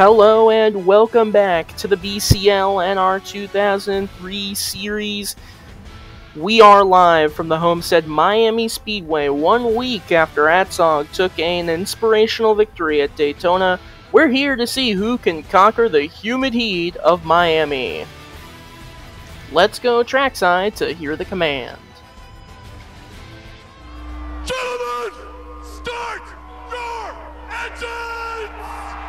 Hello and welcome back to the BCL NR 2003 series. We are live from the Homestead Miami Speedway one week after Atzog took an inspirational victory at Daytona. We're here to see who can conquer the humid heat of Miami. Let's go trackside to hear the command. Gentlemen, start your engines!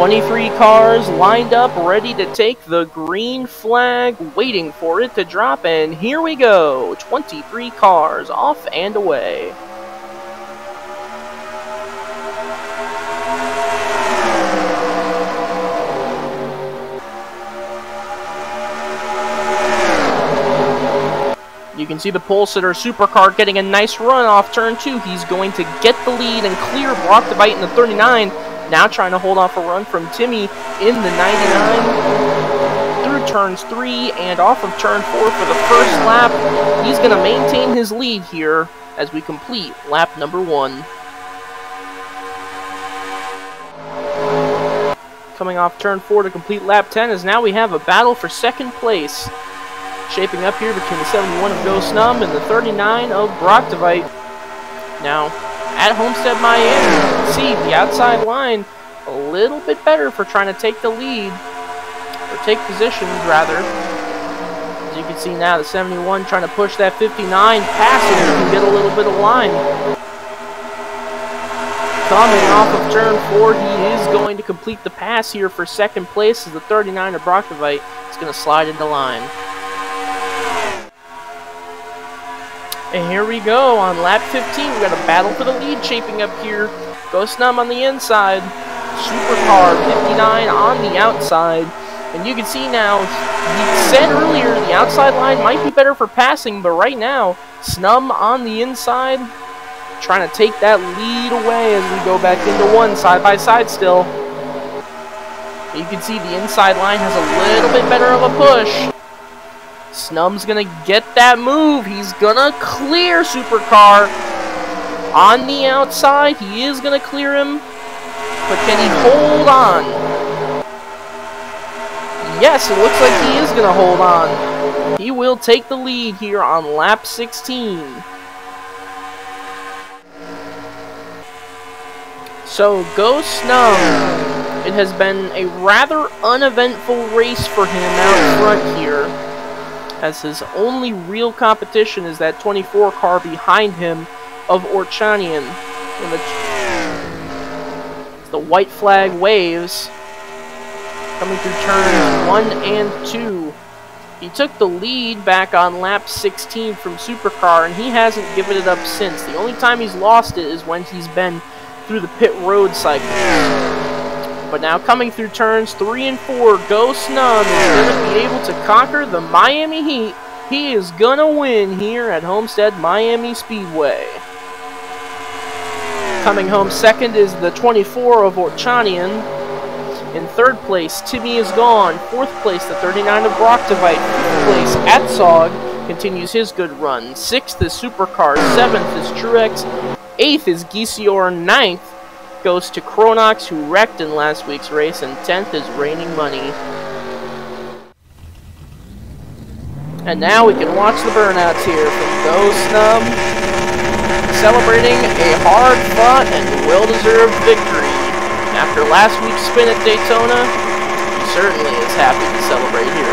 Twenty-three cars lined up, ready to take the green flag, waiting for it to drop, and here we go. 23 cars off and away. You can see the pole sitter supercar getting a nice run off turn two. He's going to get the lead and clear Brockdevite in the 39. Now trying to hold off a run from Timmy in the 99 through turns three and off of turn four for the first lap. He's going to maintain his lead here as we complete lap number one. Coming off turn four to complete lap 10 is now we have a battle for second place shaping up here between the 71 of Go Snum and the 39 of Brockdevite. Now, at Homestead Miami, see the outside line a little bit better for trying to take the lead, or take positions rather. As you can see now, the 71 trying to push that 59, passing and get a little bit of line. Coming off of turn 4, he is going to complete the pass here for second place as the 39 er of Brockdevite is going to slide into line. And here we go on lap 15. We got a battle for the lead shaping up here. Ghost Numb on the inside. Supercar 59 on the outside. And you can see now, we said earlier the outside line might be better for passing, but right now, Snum on the inside, trying to take that lead away as we go back into one side by side still. You can see the inside line has a little bit better of a push. Snum's gonna get that move. He's gonna clear Supercar on the outside. He is gonna clear him. But can he hold on? Yes, it looks like he is gonna hold on. He will take the lead here on lap 16. So, Go Snum. It has been a rather uneventful race for him out front here as his only real competition is that 24 car behind him of Orchanian. The, the white flag waves, coming through turns 1 and 2. He took the lead back on lap 16 from Supercar, and he hasn't given it up since. The only time he's lost it is when he's been through the pit road cycle. But now coming through turns 3 and 4, Go Snum is going to be able to conquer the Miami Heat. He is going to win here at Homestead Miami Speedway. Coming home second is the 24 of Orchanian. In third place, Timmy is gone. Fourth place, the 39 of Brockdevite. Fifth place, Atzog continues his good run. Sixth is Supercar. Seventh is Truex. Eighth is Geesior. Ninth goes to Cronox, who wrecked in last week's race, and 10th is Raining Money. And now we can watch the burnouts here from Go Snum, celebrating a hard-fought and well-deserved victory. After last week's spin at Daytona, he certainly is happy to celebrate here.